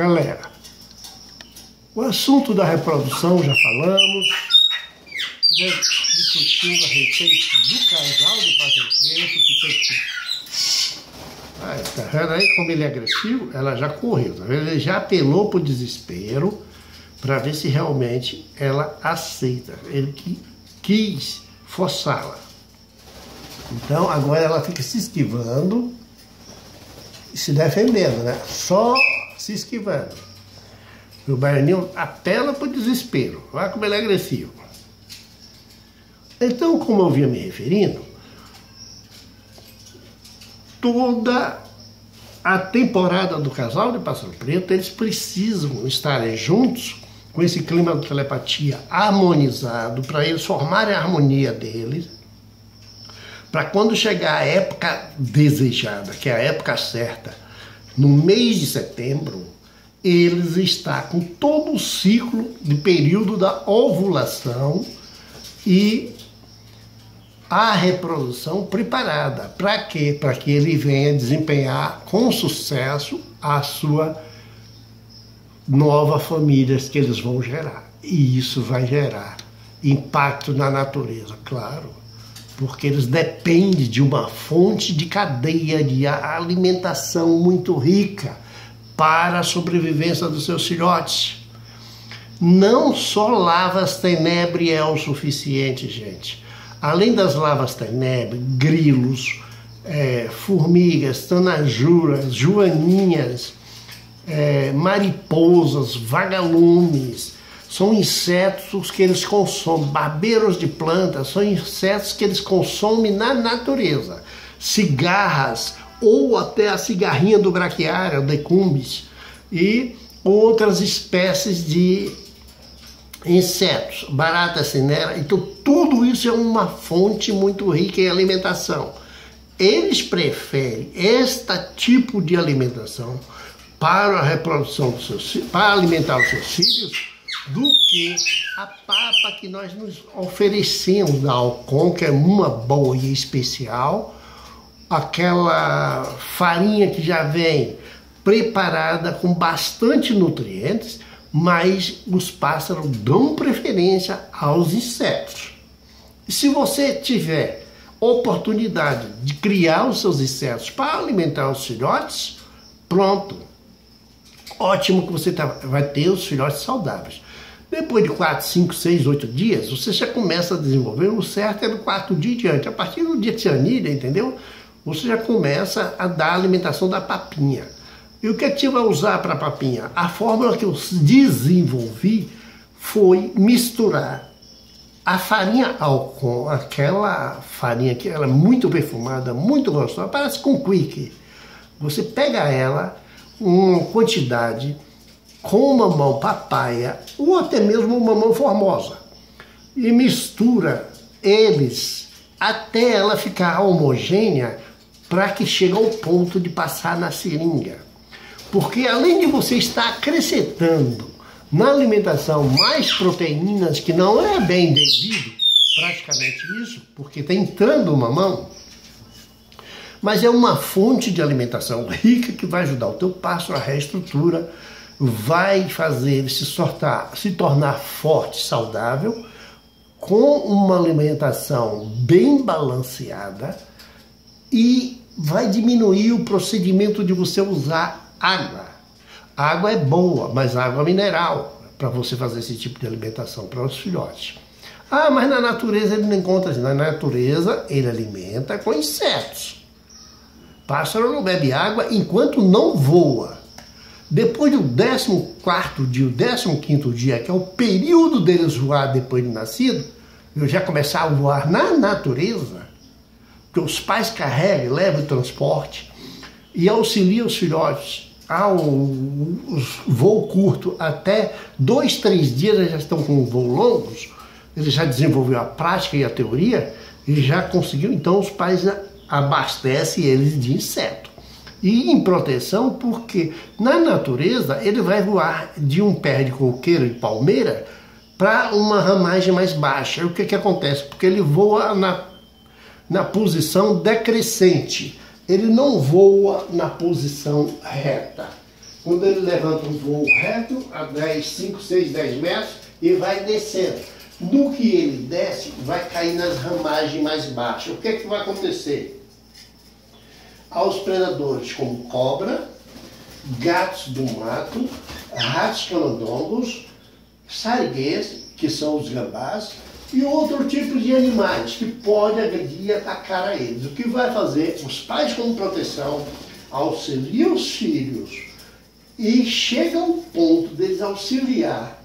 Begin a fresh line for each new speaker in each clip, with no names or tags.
Galera, o assunto da reprodução já falamos, já discutimos a respeito do casal de Preto, que tem que. Ah, tá vendo aí como ele é agressivo? Ela já correu, tá vendo? Ele já apelou pro desespero para ver se realmente ela aceita. Ele que quis forçá-la. Então agora ela fica se esquivando e se defendendo, né? Só se esquivando. O baianinho apela para o desespero. Olha como ele é agressivo. Então, como eu vinha me referindo, toda a temporada do casal de Pássaro Preto, eles precisam estarem juntos com esse clima de telepatia harmonizado, para eles formarem a harmonia deles, para quando chegar a época desejada, que é a época certa, no mês de setembro, eles estão com todo o ciclo de período da ovulação e a reprodução preparada. Para quê? Para que ele venha desempenhar com sucesso a sua nova família que eles vão gerar. E isso vai gerar impacto na natureza, claro, porque eles dependem de uma fonte de cadeia de alimentação muito rica para a sobrevivência dos seus filhotes. Não só lavas tenebre é o suficiente, gente. Além das lavas tenebre, grilos, é, formigas, tanajuras, joaninhas, é, mariposas, vagalumes, são insetos que eles consomem, barbeiros de plantas, são insetos que eles consomem na natureza. Cigarras, ou até a cigarrinha do braquiária, decumbis, e outras espécies de insetos, barata cinera. Então, tudo isso é uma fonte muito rica em alimentação. Eles preferem este tipo de alimentação para a reprodução dos seus para alimentar os seus filhos do que a papa que nós nos oferecemos da Alcon, que é uma boa e especial, aquela farinha que já vem preparada com bastante nutrientes, mas os pássaros dão preferência aos insetos. E se você tiver oportunidade de criar os seus insetos para alimentar os filhotes, pronto, ótimo que você tá, vai ter os filhotes saudáveis. Depois de 4, 5, 6, 8 dias, você já começa a desenvolver. O certo é do quarto dia em diante. A partir do dia que você anilha, entendeu? Você já começa a dar a alimentação da papinha. E o que, é que você vai usar para a papinha? A fórmula que eu desenvolvi foi misturar a farinha álcool, aquela farinha que ela é muito perfumada, muito gostosa, parece com quick. Você pega ela, uma quantidade com mamão papaya ou até mesmo mamão formosa e mistura eles até ela ficar homogênea para que chegue ao ponto de passar na seringa. Porque além de você estar acrescentando na alimentação mais proteínas, que não é bem devido, praticamente isso, porque está entrando mamão, mas é uma fonte de alimentação rica que vai ajudar o teu pássaro a reestrutura, vai fazer ele se, sortar, se tornar forte, saudável, com uma alimentação bem balanceada e vai diminuir o procedimento de você usar água. A água é boa, mas água mineral para você fazer esse tipo de alimentação para os filhotes. Ah, mas na natureza ele não encontra. Na natureza ele alimenta com insetos. Pássaro não bebe água enquanto não voa. Depois do 14 dia, o 15 dia, que é o período deles voar depois de nascido, eu já começar a voar na natureza, que os pais carregam, levam o transporte e auxiliam os filhotes ao voo curto até dois, três dias eles já estão com voo longos, ele já desenvolveu a prática e a teoria e já conseguiu, então os pais abastece eles de inseto. E em proteção, porque na natureza ele vai voar de um pé de coqueiro de palmeira para uma ramagem mais baixa. O que, que acontece? Porque ele voa na, na posição decrescente, ele não voa na posição reta. quando ele levanta um voo reto a 10, 5, 6, 10 metros e vai descendo. No que ele desce, vai cair nas ramagens mais baixas. O que, é que vai acontecer? Aos predadores como cobra, gatos do mato, ratos canandongos, sarguês, que são os gambás, e outro tipo de animais que pode agredir e atacar a eles. O que vai fazer? Os pais, como proteção, auxiliam os filhos e chega ao ponto deles auxiliar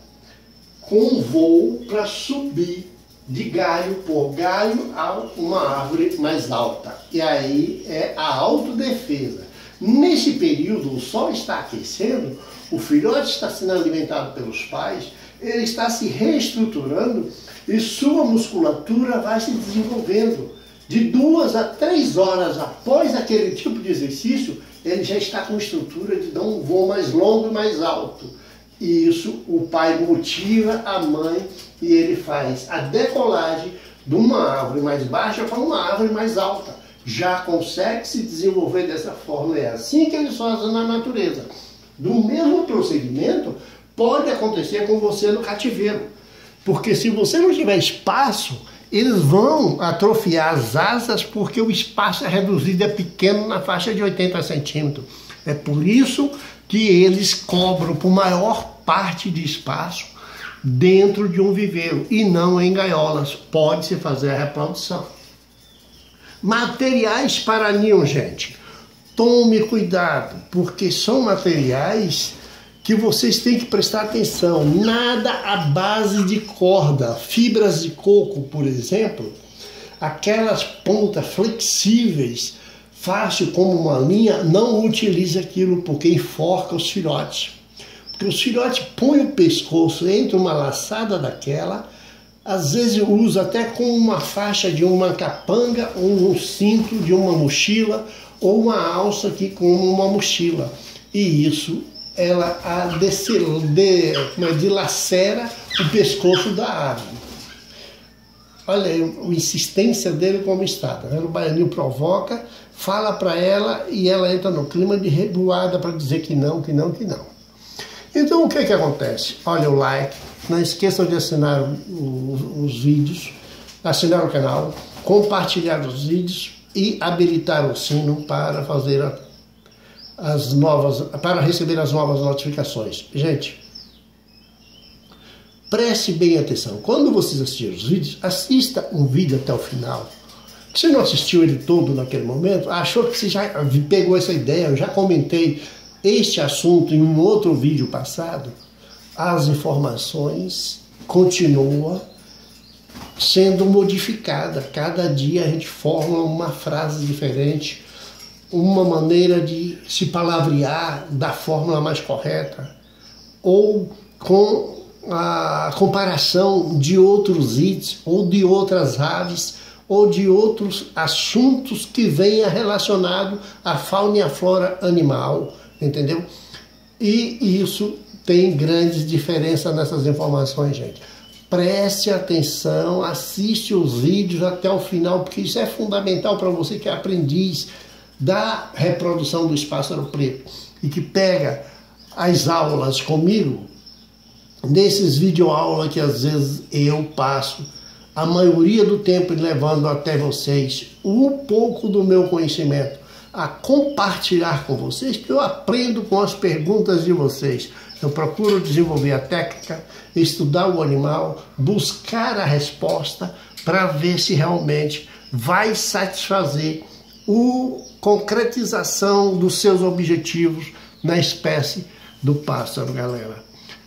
com voo para subir de galho por galho a uma árvore mais alta. E aí é a autodefesa. Nesse período, o sol está aquecendo, o filhote está sendo alimentado pelos pais, ele está se reestruturando e sua musculatura vai se desenvolvendo. De duas a três horas após aquele tipo de exercício, ele já está com estrutura de dar um voo mais longo e mais alto. E isso o pai motiva a mãe e ele faz a decolagem de uma árvore mais baixa para uma árvore mais alta. Já consegue se desenvolver dessa forma. É assim que eles fazem na natureza. Do mesmo procedimento pode acontecer com você no cativeiro. Porque se você não tiver espaço, eles vão atrofiar as asas porque o espaço é reduzido, é pequeno na faixa de 80 centímetros. É por isso que eles cobram por maior parte de espaço dentro de um viveiro e não em gaiolas. Pode-se fazer a reprodução. Materiais para ninho, gente. Tome cuidado, porque são materiais que vocês têm que prestar atenção. Nada à base de corda, fibras de coco, por exemplo, aquelas pontas flexíveis, fácil como uma linha, não utilize aquilo porque enforca os filhotes. Porque os filhotes põem o pescoço entre uma laçada daquela, às vezes usa até com uma faixa de uma capanga ou um cinto de uma mochila ou uma alça aqui com uma mochila. E isso ela a de, como é, dilacera o pescoço da ave. Olha aí a insistência dele como está. Tá O baianinho provoca, fala para ela e ela entra no clima de revoada para dizer que não, que não, que não. Então o que que acontece? Olha o like, não esqueçam de assinar os, os vídeos, assinar o canal, compartilhar os vídeos e habilitar o sino para fazer as novas, para receber as novas notificações. Gente, preste bem atenção. Quando vocês assistirem os vídeos, assista um vídeo até o final. Você não assistiu ele todo naquele momento, achou que você já pegou essa ideia, eu já comentei este assunto em um outro vídeo passado, as informações continuam sendo modificadas. Cada dia a gente forma uma frase diferente, uma maneira de se palavrear da fórmula mais correta, ou com a comparação de outros itens, ou de outras aves, ou de outros assuntos que venha relacionado à fauna e à flora animal, entendeu? E isso tem grandes diferenças nessas informações, gente. Preste atenção, assiste os vídeos até o final, porque isso é fundamental para você que é aprendiz, da reprodução do espássaro preto e que pega as aulas comigo, nesses videoaulas que às vezes eu passo, a maioria do tempo levando até vocês um pouco do meu conhecimento a compartilhar com vocês, que eu aprendo com as perguntas de vocês. Eu procuro desenvolver a técnica, estudar o animal, buscar a resposta para ver se realmente vai satisfazer o concretização dos seus objetivos na espécie do pássaro, galera.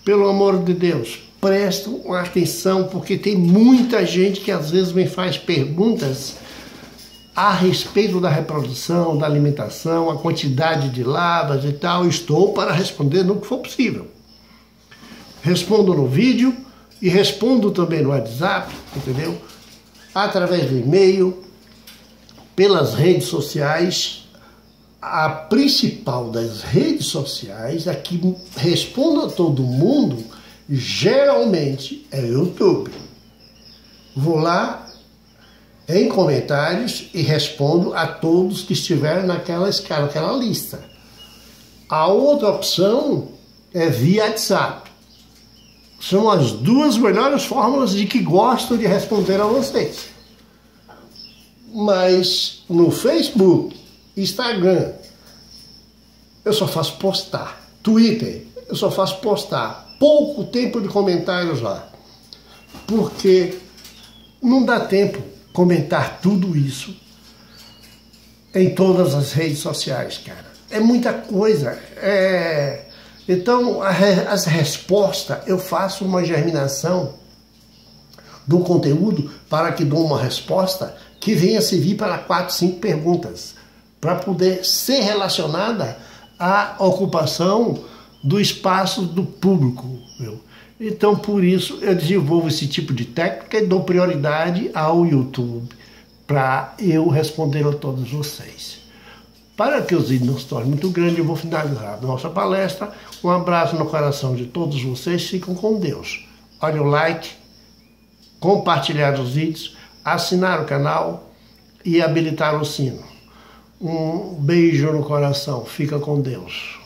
Pelo amor de Deus, prestem atenção, porque tem muita gente que às vezes me faz perguntas a respeito da reprodução, da alimentação, a quantidade de lavas e tal. Estou para responder no que for possível. Respondo no vídeo e respondo também no WhatsApp, entendeu? Através do e-mail, pelas redes sociais, a principal das redes sociais, a que responde a todo mundo, geralmente é o YouTube. Vou lá em comentários e respondo a todos que estiverem naquela escala, aquela lista. A outra opção é via WhatsApp. São as duas melhores fórmulas de que gosto de responder a vocês. Mas no Facebook, Instagram, eu só faço postar. Twitter, eu só faço postar. Pouco tempo de comentários lá. Porque não dá tempo comentar tudo isso em todas as redes sociais, cara. É muita coisa. É... Então, as respostas, eu faço uma germinação do conteúdo para que dou uma resposta que venha servir para quatro, cinco perguntas, para poder ser relacionada à ocupação do espaço do público. Então, por isso, eu desenvolvo esse tipo de técnica e dou prioridade ao YouTube para eu responder a todos vocês. Para que os vídeos não se tornem muito grandes, eu vou finalizar a nossa palestra. Um abraço no coração de todos vocês. Ficam com Deus. Olha o like, compartilhar os vídeos, assinar o canal e habilitar o sino. Um beijo no coração. Fica com Deus.